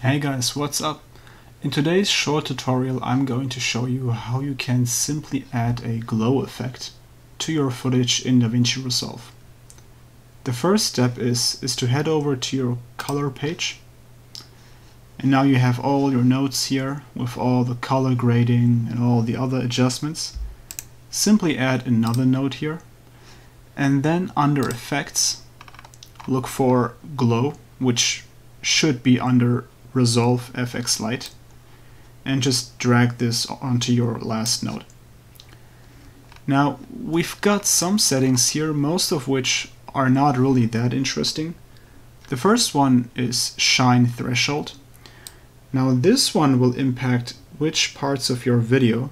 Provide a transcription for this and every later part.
Hey guys, what's up? In today's short tutorial I'm going to show you how you can simply add a glow effect to your footage in DaVinci Resolve. The first step is, is to head over to your color page and now you have all your nodes here with all the color grading and all the other adjustments. Simply add another node here and then under effects look for glow which should be under Resolve FX light and just drag this onto your last node. Now we've got some settings here, most of which are not really that interesting. The first one is Shine Threshold. Now this one will impact which parts of your video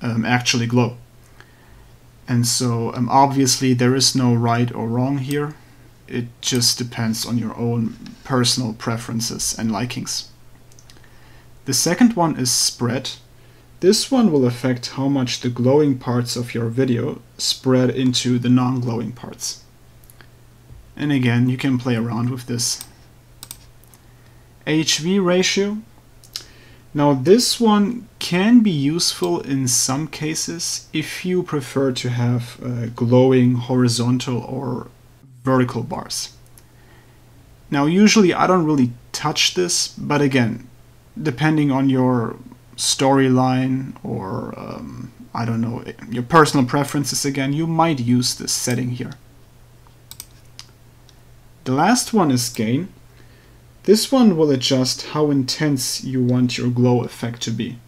um, actually glow. And so um, obviously there is no right or wrong here it just depends on your own personal preferences and likings. The second one is spread. This one will affect how much the glowing parts of your video spread into the non-glowing parts. And again, you can play around with this. HV ratio. Now this one can be useful in some cases if you prefer to have glowing horizontal or vertical bars. Now usually I don't really touch this, but again, depending on your storyline or um, I don't know, your personal preferences again, you might use this setting here. The last one is gain. This one will adjust how intense you want your glow effect to be.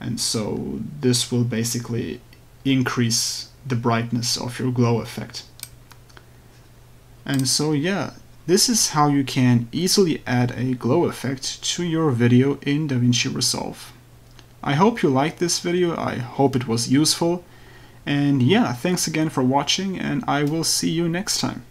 And so this will basically increase the brightness of your glow effect. And so yeah, this is how you can easily add a glow effect to your video in DaVinci Resolve. I hope you liked this video, I hope it was useful, and yeah, thanks again for watching and I will see you next time.